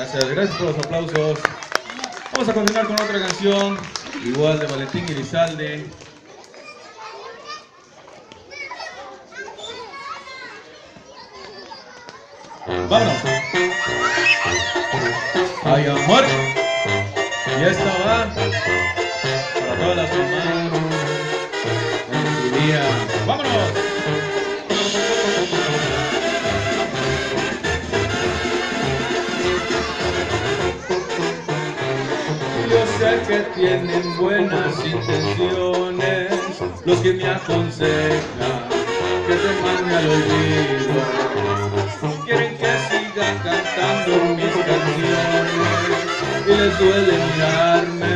Gracias, gracias por los aplausos. Vamos a continuar con otra canción, igual de Valentín Elizalde. Vámonos. Ay, amor. Y esta va para todas las mamás en su día. ¡Vámonos! Que tienen buenas intenciones los que me aconsejan que te mande al olvido. Quieren que siga cantando mis canciones y les duele mirarme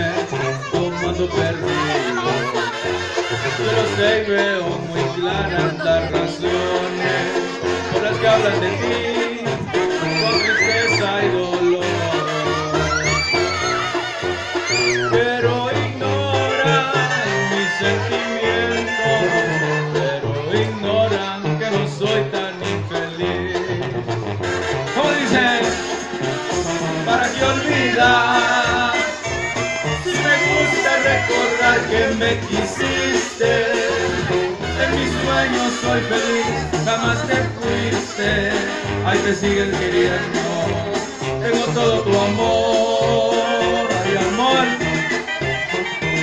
tomando perdido. Lo sé y veo muy claras las razones por las que hablan de ti Si me gusta recordar que me quisiste, en mis sueños soy feliz, jamás te fuiste, ay te sigues queriendo, tengo todo tu amor, ay amor,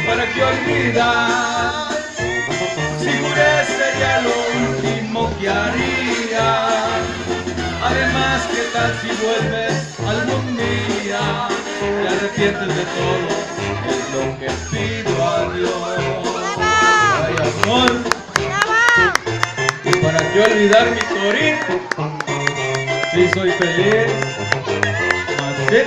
¿para qué olvidar? Si juré sería lo último que haría, además qué tal si vuelves algún día, te arrepientes de todo, es lo que pido a Dios, ay amor. Y para qué olvidar mi torito, si soy feliz, así.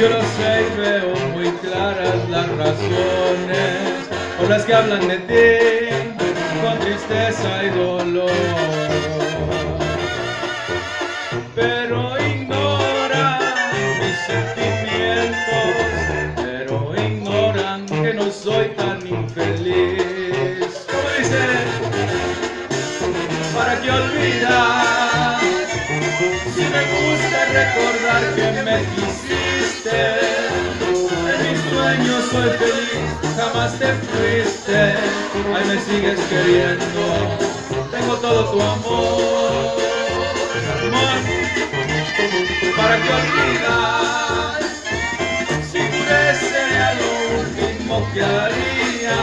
Yo sé las las que hablan de ti con tristeza y dolor. Pero ignoran mis sentimientos, pero ignoran que no soy tan infeliz. ¿Cómo dice? ¿Para qué olvidar? Si me gusta recordar que me quisiste, soy feliz, jamás te fuiste, ay me sigues queriendo, tengo todo tu amor, amor, para que olvidar, si juré sería lo último que haría,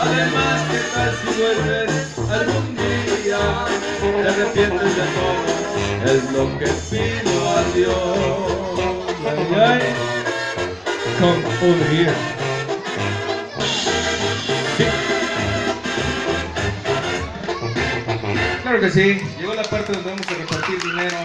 además que tal si vuelves algún día, te arrepientes de todo, es lo que pido a Dios. Come over here. Claro que sí, llegó la parte donde vamos a repartir dinero.